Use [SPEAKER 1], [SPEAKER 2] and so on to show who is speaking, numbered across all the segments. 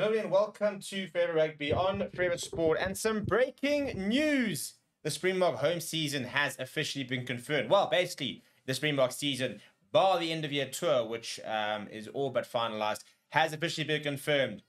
[SPEAKER 1] Hello and welcome to Forever Rugby on Forever Sport and some breaking news. The Springbok home season has officially been confirmed. Well, basically, the Springbok season, bar the end of year tour, which um, is all but finalized, has officially been confirmed.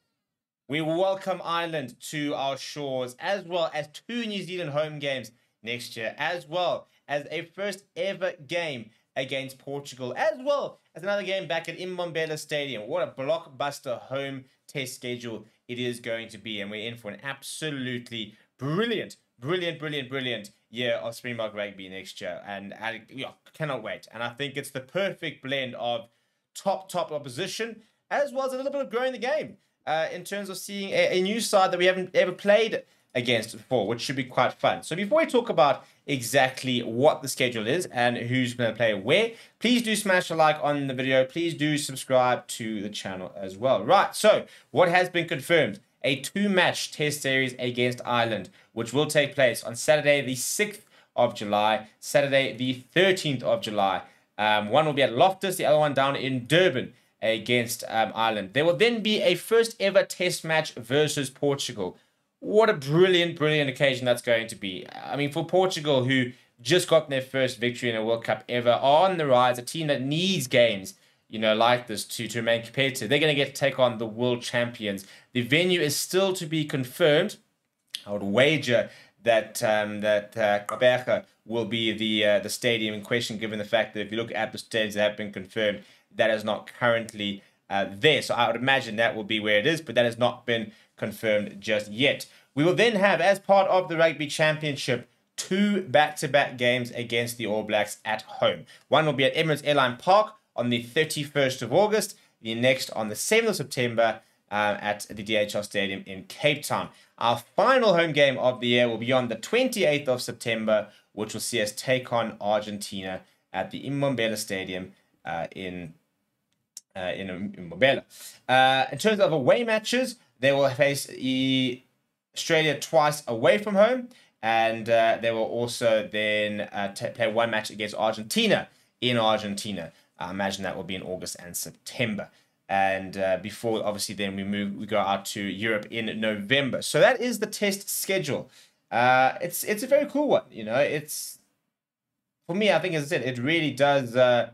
[SPEAKER 1] We welcome Ireland to our shores, as well as two New Zealand home games next year, as well as a first ever game against Portugal, as well as another game back at Mbombela Stadium. What a blockbuster home test schedule it is going to be. And we're in for an absolutely brilliant, brilliant, brilliant, brilliant year of Springbok rugby next year. And I yeah, cannot wait. And I think it's the perfect blend of top, top opposition, as well as a little bit of growing the game uh, in terms of seeing a, a new side that we haven't ever played against before, which should be quite fun. So before we talk about exactly what the schedule is and who's going to play where, please do smash a like on the video. Please do subscribe to the channel as well. Right, so what has been confirmed? A two-match test series against Ireland, which will take place on Saturday the 6th of July, Saturday the 13th of July. Um, one will be at Loftus, the other one down in Durban against um, Ireland. There will then be a first ever test match versus Portugal what a brilliant, brilliant occasion that's going to be. I mean, for Portugal, who just got their first victory in a World Cup ever, on the rise, a team that needs games, you know, like this to, to remain competitive. They're going to get to take on the world champions. The venue is still to be confirmed. I would wager that um, that uh, will be the uh, the stadium in question, given the fact that if you look at the stadiums that have been confirmed, that is not currently uh, there. So I would imagine that will be where it is, but that has not been confirmed just yet. We will then have, as part of the Rugby Championship, two back-to-back games against the All Blacks at home. One will be at Emirates Airline Park on the 31st of August, the next on the 7th of September uh, at the DHL Stadium in Cape Town. Our final home game of the year will be on the 28th of September, which will see us take on Argentina at the Mbombela Stadium uh, in uh, in Mbombela. Uh, in terms of away matches, they will face Australia twice away from home, and uh, they will also then uh, play one match against Argentina in Argentina. I imagine that will be in August and September. And uh, before, obviously, then we move, we go out to Europe in November. So that is the test schedule. Uh, it's it's a very cool one. You know, it's for me. I think, as I said, it really does uh,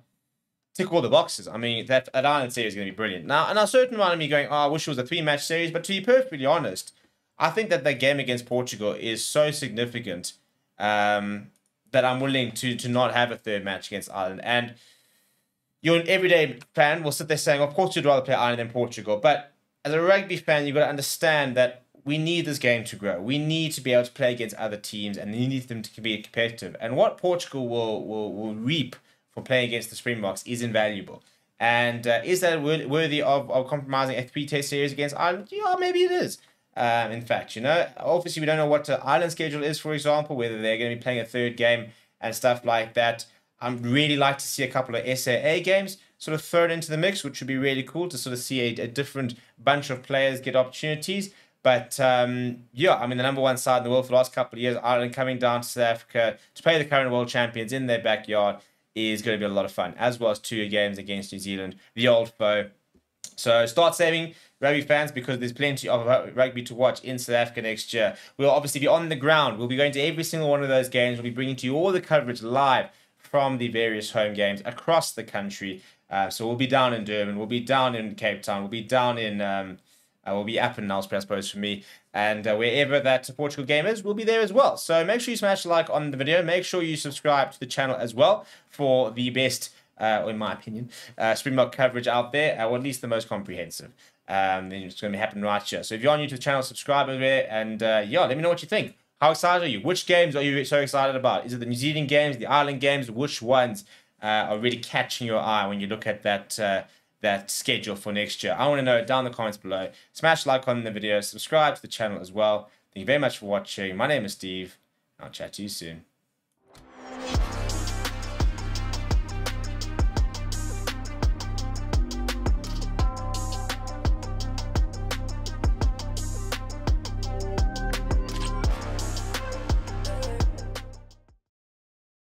[SPEAKER 1] tick all the boxes. I mean, that, that Ireland series is going to be brilliant. Now, and a certain amount of me going, oh, I wish it was a three match series, but to be perfectly honest, I think that the game against Portugal is so significant um, that I'm willing to to not have a third match against Ireland. And you're an everyday fan will sit there saying, of course, you'd rather play Ireland than Portugal. But as a rugby fan, you've got to understand that we need this game to grow. We need to be able to play against other teams, and we need them to be competitive. And what Portugal will will, will reap for playing against the Springboks is invaluable. And uh, is that worthy of, of compromising a three test series against Ireland? Yeah, maybe it is. Um, in fact, you know, obviously we don't know what the Ireland schedule is, for example, whether they're going to be playing a third game and stuff like that. I'd really like to see a couple of SAA games sort of thrown into the mix, which would be really cool to sort of see a, a different bunch of players get opportunities. But um, yeah, I mean, the number one side in the world for the last couple of years, Ireland coming down to South Africa to play the current world champions in their backyard is going to be a lot of fun, as well as two games against New Zealand, the old foe. So start saving rugby fans because there's plenty of rugby to watch in South Africa next year. We'll obviously be on the ground. We'll be going to every single one of those games. We'll be bringing to you all the coverage live from the various home games across the country. Uh, so we'll be down in Durban, we'll be down in Cape Town, we'll be down in um, uh, will be up in Nelspruit, I suppose, for me. And uh, wherever that Portugal game is, we'll be there as well. So make sure you smash like on the video. Make sure you subscribe to the channel as well for the best, uh, in my opinion, uh, Springbok coverage out there, uh, or at least the most comprehensive. Um, then it's going to be happening right here. So if you're to the channel, subscribe over there. And uh, yeah, let me know what you think. How excited are you? Which games are you so excited about? Is it the New Zealand games, the Ireland games? Which ones uh, are really catching your eye when you look at that that schedule for next year. I want to know down in the comments below. Smash like on the video, subscribe to the channel as well. Thank you very much for watching. My name is Steve. I'll chat to you soon.